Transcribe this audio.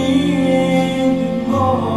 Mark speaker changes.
Speaker 1: anymore.